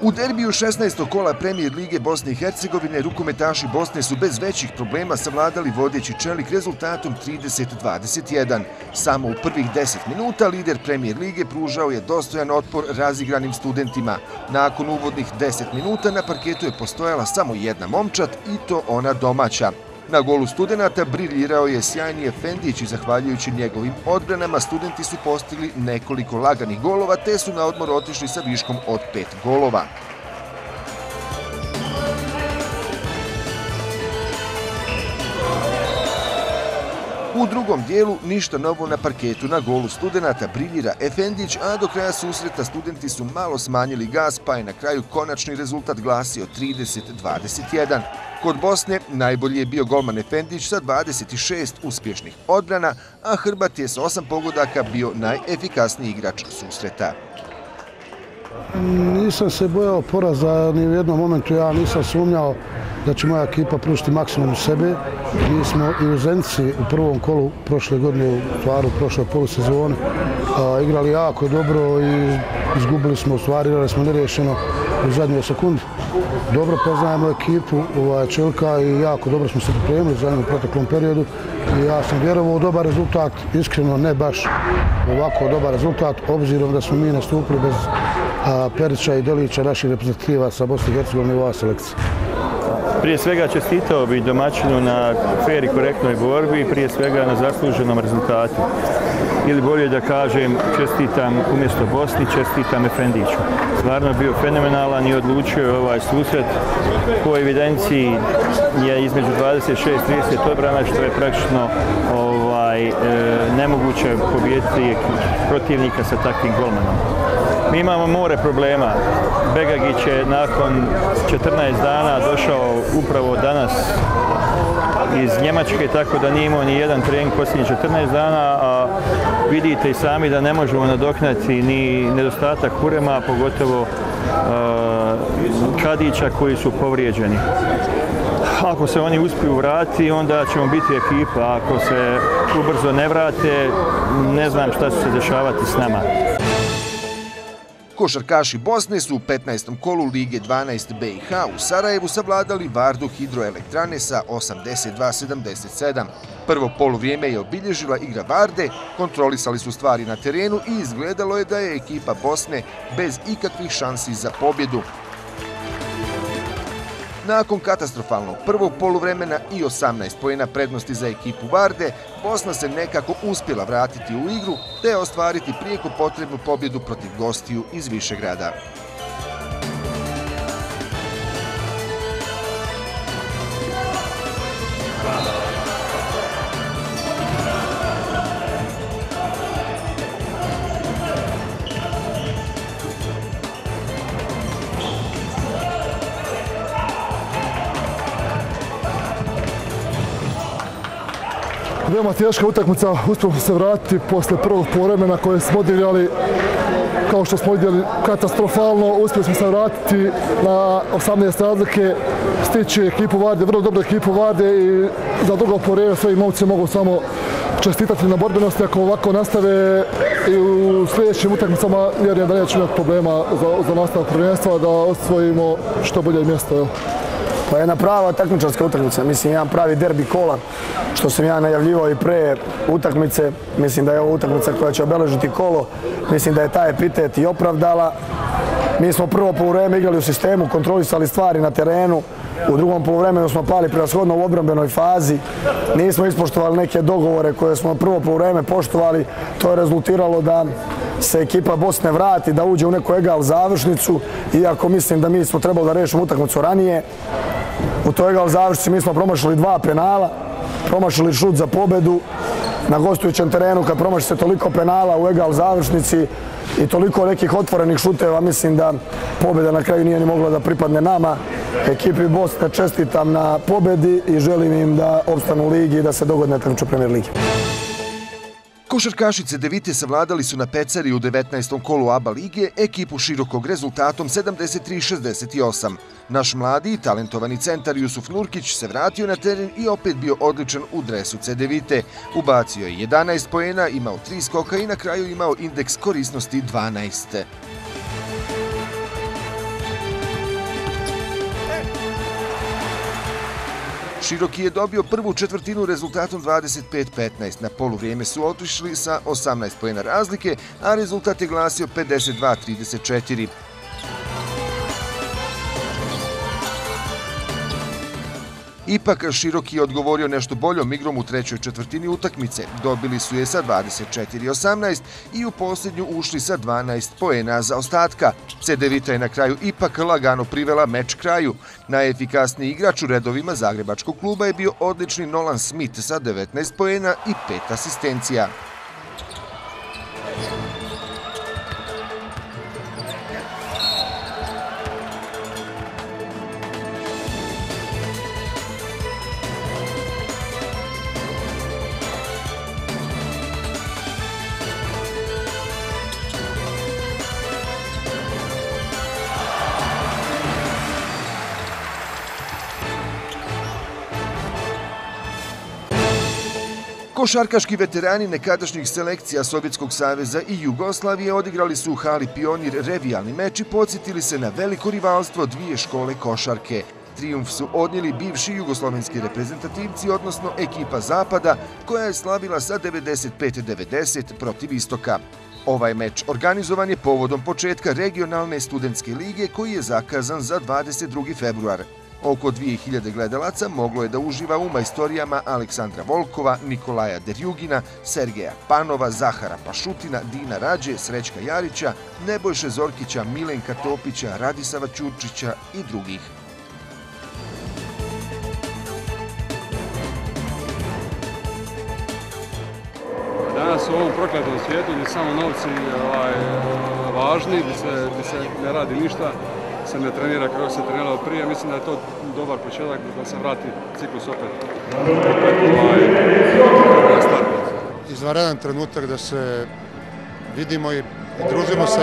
U derbiju 16. kola premijer Lige Bosne i Hercegovine rukometaši Bosne su bez većih problema savladali vodeći čelik rezultatom 30-21. Samo u prvih 10 minuta lider premijer Lige pružao je dostojan otpor razigranim studentima. Nakon uvodnih 10 minuta na parketu je postojala samo jedna momčat i to ona domaća. Na golu studenta briljirao je sjajni Efendić i zahvaljujući njegovim odbranama studenti su postigli nekoliko laganih golova te su na odmor otišli sa viškom od pet golova. U drugom dijelu ništa novo na parketu na golu studenta briljira Efendić, a do kraja susreta studenti su malo smanjili gas, pa je na kraju konačni rezultat glasio 30-21. Kod Bosne najbolji je bio golman Efendić sa 26 uspješnih odbrana, a Hrbat je sa osam pogodaka bio najefikasniji igrač susreta. Nisam se bojao poraza ni u jednom momentu, ja nisam sumnjao da će moja ekipa pružiti maksimum u sebe. Mi smo i u Zenci u prvom kolu prošle godine, u stvaru prošle polusezone, igrali jako dobro i izgubili smo u stvari, igrali smo nerešeno u zadnjoj sekundi. Dobro poznajemo ekipu ovaj, Čelka i jako dobro smo se pripremili za jednom proteklom periodu. I ja sam vjerovao u dobar rezultat, iskreno ne baš ovako dobar rezultat, obzirom da smo mi nastupili bez Perića i Delića, naših reprezentativa sa Bosne i Hercegovine u ova selekcija. Prije svega čestitao bi domaćinu na fair i korektnoj borbi i prije svega na zasluženom rezultatu. Ili bolje da kažem, čestitam umjesto Bosni, čestitam Efendiću. Stvarno bio fenomenalan i odlučio je ovaj susret po evidenciji je između 26 i 30 obrana, što je praktično ovaj, e, nemoguće pobijediti protivnika sa takvim golmanom. Mi imamo more problema. Begagić je nakon 14 dana došao upravo danas iz Njemačke, tako da nije imao ni jedan trening posljednjih 14 dana, a vidite i sami da ne možemo nadoknati ni nedostatak Kurema, pogotovo e, Kadića koji su povrijeđeni. Ako se oni uspiju vrati, onda ćemo biti ekipa. Ako se ubrzo ne vrate, ne znam šta će se dešavati s nama. Košarkaši Bosne su u 15. kolu Lige 12 BiH u Sarajevu savladali Vardu hidroelektrane sa 82-77. Prvo poluvrijeme je obilježila igra Varde, kontrolisali su stvari na terenu i izgledalo je da je ekipa Bosne bez ikakvih šansi za pobjedu. Nakon katastrofalnog prvog poluvremena i 18 pojena prednosti za ekipu Varde, Bosna se nekako uspjela vratiti u igru te ostvariti prijeko potrebnu pobjedu protiv gostiju iz Višegrada. Veoma teška utakmica, uspjeli se vratiti posle prvog poremena koje smo odigrali kao što smo vidjeli katastrofalno, uspjeli smo se vratiti na 18 razlike, stići ekipu Varde, vrlo dobro ekipu Varde i za drugo poreme sve momci mogu samo čestitati na borbenosti ako ovako nastave i u sljedećim utakmicama vjerujem da neće imati problema za, za nastav prvenstva da osvojimo što bolje mjesto. Pa jedna prava takmičarska utakmica, mislim jedan pravi derbi kola, što sam ja najavljivao i pre utakmice. Mislim da je ovo utakmica koja će obeležiti kolo. Mislim da je taj epitet i opravdala. Mi smo prvo polovreme igrali u sistemu, kontrolisali stvari na terenu. U drugom polovremenu smo pali prevashodno u obrambenoj fazi. Nismo ispoštovali neke dogovore koje smo prvo polovreme poštovali. To je rezultiralo da se ekipa Bosne vrati, da uđe u neku egal završnicu. Iako mislim da mi smo trebali da rešimo utakmicu ranije. U toj egal završnici mi smo promašili dva penala, promašili šut za pobedu na gostujućem terenu kad promaši se toliko penala u egal završnici i toliko nekih otvorenih šuteva, mislim da pobeda na kraju nije ni mogla da pripadne nama. Ekipi Bosne čestitam na pobedi i želim im da obstanu u ligi i da se dogodne takmiču premier ligi. Košarkašice Devite savladali su na Pecari u 19. kolu ABA lige ekipu širokog rezultatom 73-68. Naš mladi i talentovani centar Jusuf Nurkić se vratio na teren i opet bio odličan u dresu C9. Ubacio je 11 pojena, imao 3 skoka i na kraju imao indeks korisnosti 12. Široki je dobio prvu četvrtinu rezultatom 25-15. Na polu vrijeme su otišli sa 18 pojena razlike, a rezultat je glasio 52-34. Ipak Široki je odgovorio nešto boljom igrom u trećoj četvrtini utakmice. Dobili su je sa 24-18 i u posljednju ušli sa 12 poena za ostatka. Cedevita je na kraju ipak lagano privela meč kraju. Najefikasniji igrač u redovima Zagrebačkog kluba je bio odlični Nolan Smith sa 19 poena i 5 asistencija. Košarkaški veterani nekadašnjih selekcija Sovjetskog saveza i Jugoslavije odigrali su u hali pionir revijalni meč i podsjetili se na veliko rivalstvo dvije škole košarke. Trijumf su odnijeli bivši jugoslovenski reprezentativci, odnosno ekipa Zapada, koja je slavila sa 95-90 protiv Istoka. Ovaj meč organizovan je povodom početka regionalne studentske lige koji je zakazan za 22. februar. Oko 2000 gledalaca moglo je da uživa u majstorijama Aleksandra Volkova, Nikolaja Derjugina, Sergeja Panova, Zahara Pašutina, Dina Rađe, Srećka Jarića, Nebojše Zorkića, Milenka Topića, Radisava Ćurčića i drugih. Danas u ovom prokletom svijetu gdje samo novci ovaj, važni, gdje se ne radi ništa, se ne trenira kako se treniralo prije. Mislim da je to dobar početak da se vrati ciklus opet. Ovaj, Izvaredan trenutak da se vidimo i družimo se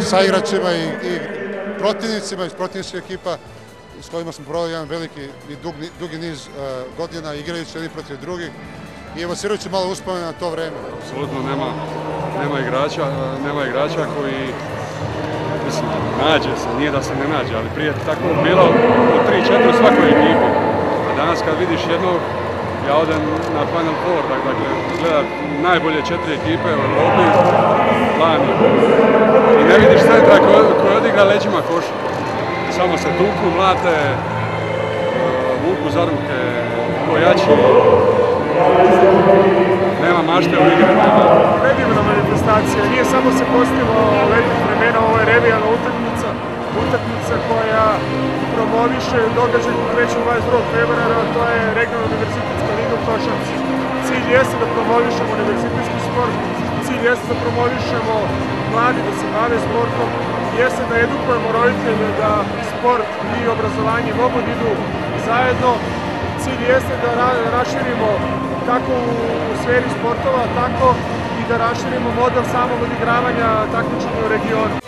sa igračima i protivnicima iz protivničke ekipa s kojima smo provali jedan veliki i dugi niz e, godina igrajući jedni protiv drugih i evocirajući malo uspomene na to vreme. Apsolutno nema igrača koji mislim, nađe se, nije da se ne nađe, ali prije tako bilo u 3-4 u svakoj ekipi. A danas kad vidiš jednog, ja odem na Final Four, dakle, gledat najbolje četiri ekipe u Evropi, lani. I ne vidiš centra koji odigra leđima koš. Samo se tuku, mlate, e, vuku za ruke, ko jači. Nema jeste da promovišemo mladi da se bave sportom, jeste da edukujemo roditelje da sport i obrazovanje mogu da idu zajedno. Cilj jeste da raširimo kako u sferi sportova, tako i da raširimo model samog odigravanja takmičenja u regionu.